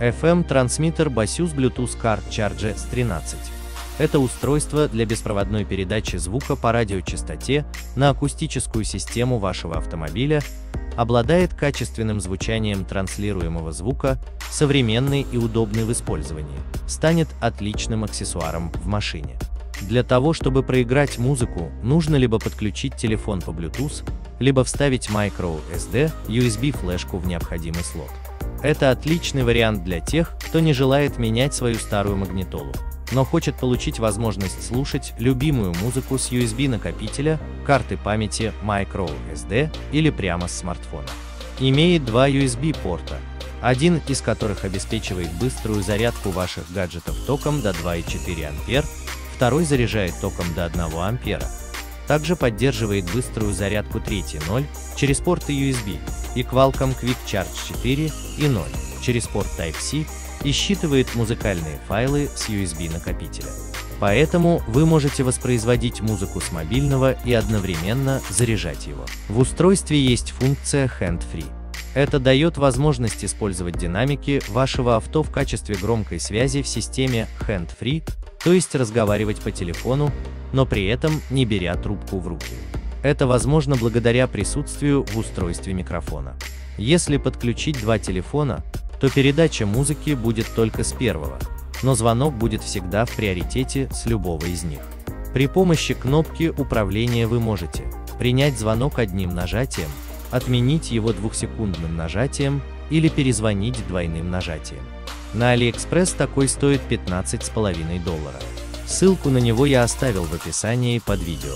FM-трансмиттер Basius Bluetooth Card Charger S13. Это устройство для беспроводной передачи звука по радиочастоте на акустическую систему вашего автомобиля, обладает качественным звучанием транслируемого звука, современный и удобный в использовании, станет отличным аксессуаром в машине. Для того, чтобы проиграть музыку, нужно либо подключить телефон по Bluetooth, либо вставить microSD USB флешку в необходимый слот. Это отличный вариант для тех, кто не желает менять свою старую магнитолу но хочет получить возможность слушать любимую музыку с USB-накопителя, карты памяти microSD или прямо с смартфона. Имеет два USB-порта, один из которых обеспечивает быструю зарядку ваших гаджетов током до 2,4 А, второй заряжает током до 1 А. Также поддерживает быструю зарядку 3.0 через порты USB и Qualcomm Quick Charge 4 и 0 через порт Type-C и считывает музыкальные файлы с USB-накопителя. Поэтому вы можете воспроизводить музыку с мобильного и одновременно заряжать его. В устройстве есть функция Hand Free. Это дает возможность использовать динамики вашего авто в качестве громкой связи в системе Hand Free, то есть разговаривать по телефону, но при этом не беря трубку в руки. Это возможно благодаря присутствию в устройстве микрофона. Если подключить два телефона, то передача музыки будет только с первого, но звонок будет всегда в приоритете с любого из них. При помощи кнопки управления вы можете принять звонок одним нажатием, отменить его двухсекундным нажатием или перезвонить двойным нажатием. На AliExpress такой стоит 15,5 доллара. Ссылку на него я оставил в описании под видео.